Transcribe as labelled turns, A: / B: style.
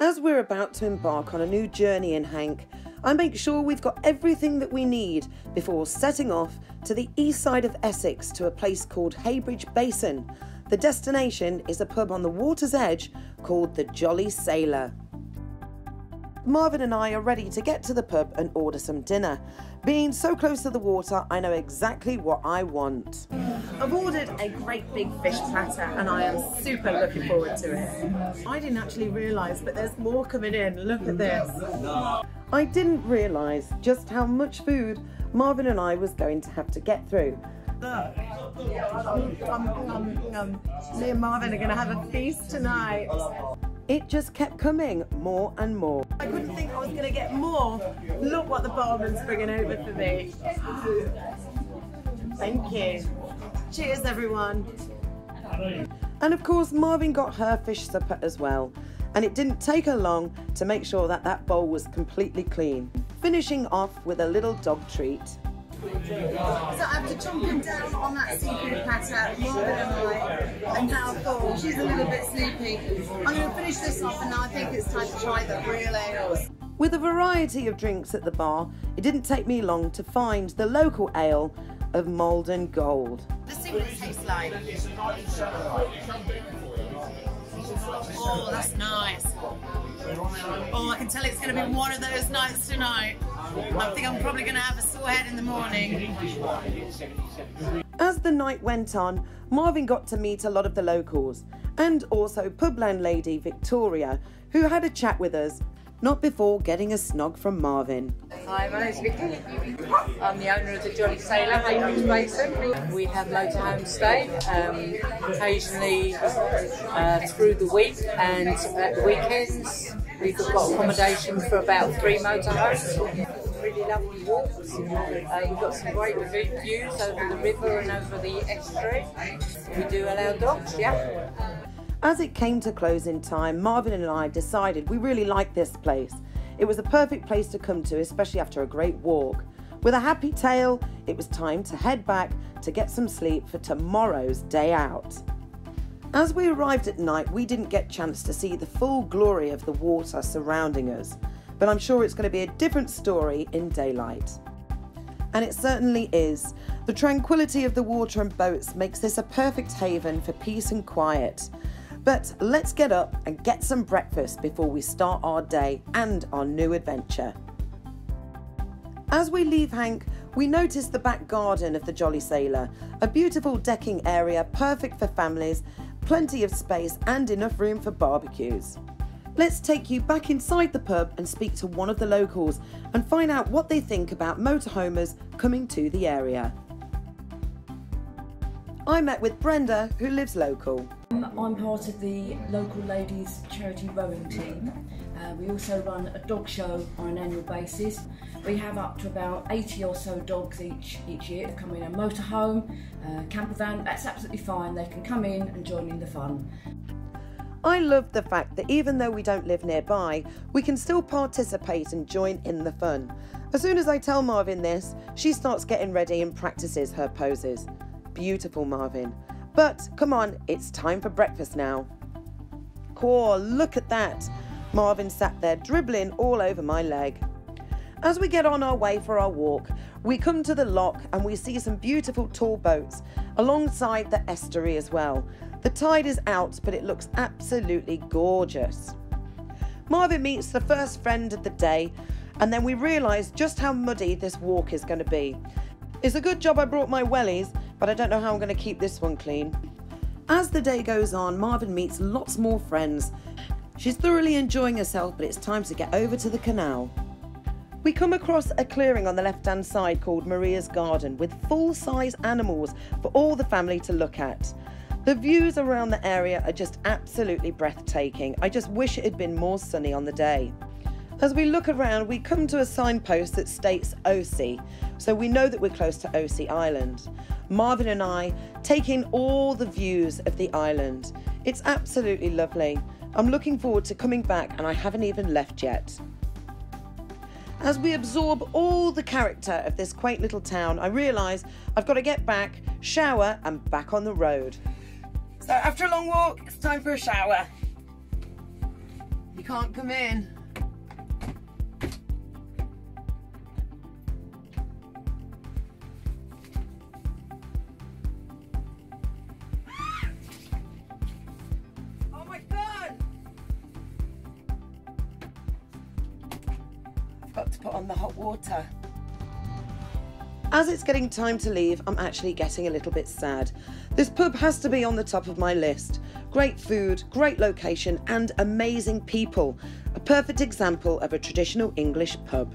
A: As we're about to embark on a new journey in Hank, I make sure we've got everything that we need before setting off to the east side of Essex to a place called Heybridge Basin. The destination is a pub on the water's edge called the Jolly Sailor. Marvin and I are ready to get to the pub and order some dinner. Being so close to the water, I know exactly what I want. I've ordered a great big fish platter and I am super looking forward to it. I didn't actually realise, but there's more coming in. Look at this. I didn't realise just how much food Marvin and I was going to have to get through. Look, um, um, um, me and Marvin are going to have a feast tonight. It just kept coming more and more. I couldn't think I was going to get more. Look what the barman's bringing over for me. Thank you. Cheers, everyone. And of course, Marvin got her fish supper as well. And it didn't take her long to make sure that that bowl was completely clean. Finishing off with a little dog treat.
B: So after chomping down on that seafood platter, Marvin and I are now full. She's a little bit sleepy. I'm going to finish this off and now I think it's time to try the real ales.
A: With a variety of drinks at the bar, it didn't take me long to find the local ale of Maldon Gold.
B: See what it tastes like. Oh, that's nice. Oh, I can tell it's going to be one of those nights tonight. I think I'm probably going to have a sore head in the morning.
A: As the night went on, Marvin got to meet a lot of the locals and also pub landlady Victoria, who had a chat with us, not before getting a snog from Marvin.
C: Hi, my name's Vicky. I'm the owner of the Jolly Sailor, Heybridge Basin. We have motorhome stay, um, occasionally uh, through the week and at the weekends. We've got accommodation for about three motorhomes really lovely walks. Uh, you've got some great views over the river and over the estuary. We do allow dogs, yeah.
A: As it came to closing time, Marvin and I decided we really liked this place. It was a perfect place to come to, especially after a great walk. With a happy tale, it was time to head back to get some sleep for tomorrow's day out. As we arrived at night, we didn't get chance to see the full glory of the water surrounding us but I'm sure it's going to be a different story in daylight. And it certainly is. The tranquility of the water and boats makes this a perfect haven for peace and quiet. But let's get up and get some breakfast before we start our day and our new adventure. As we leave Hank, we notice the back garden of the Jolly Sailor, a beautiful decking area perfect for families, plenty of space, and enough room for barbecues. Let's take you back inside the pub and speak to one of the locals and find out what they think about motorhomers coming to the area. I met with Brenda, who lives local.
D: I'm part of the local ladies charity rowing team. Uh, we also run a dog show on an annual basis. We have up to about 80 or so dogs each each year that come in a motorhome, uh, camper van. That's absolutely fine. They can come in and join in the fun.
A: I love the fact that even though we don't live nearby, we can still participate and join in the fun. As soon as I tell Marvin this, she starts getting ready and practices her poses. Beautiful, Marvin. But come on, it's time for breakfast now. Cool, look at that. Marvin sat there dribbling all over my leg. As we get on our way for our walk, we come to the lock and we see some beautiful tall boats alongside the estuary as well. The tide is out, but it looks absolutely gorgeous. Marvin meets the first friend of the day, and then we realise just how muddy this walk is going to be. It's a good job I brought my wellies, but I don't know how I'm going to keep this one clean. As the day goes on, Marvin meets lots more friends. She's thoroughly enjoying herself, but it's time to get over to the canal. We come across a clearing on the left hand side called Maria's Garden with full size animals for all the family to look at. The views around the area are just absolutely breathtaking. I just wish it had been more sunny on the day. As we look around, we come to a signpost that states Osea, so we know that we're close to Osea Island. Marvin and I taking all the views of the island. It's absolutely lovely. I'm looking forward to coming back, and I haven't even left yet. As we absorb all the character of this quaint little town, I realise I've got to get back, shower, and back on the road. So after a long walk, it's time for a shower. You can't come in. To put on the hot water. As it's getting time to leave, I'm actually getting a little bit sad. This pub has to be on the top of my list. Great food, great location, and amazing people. A perfect example of a traditional English pub.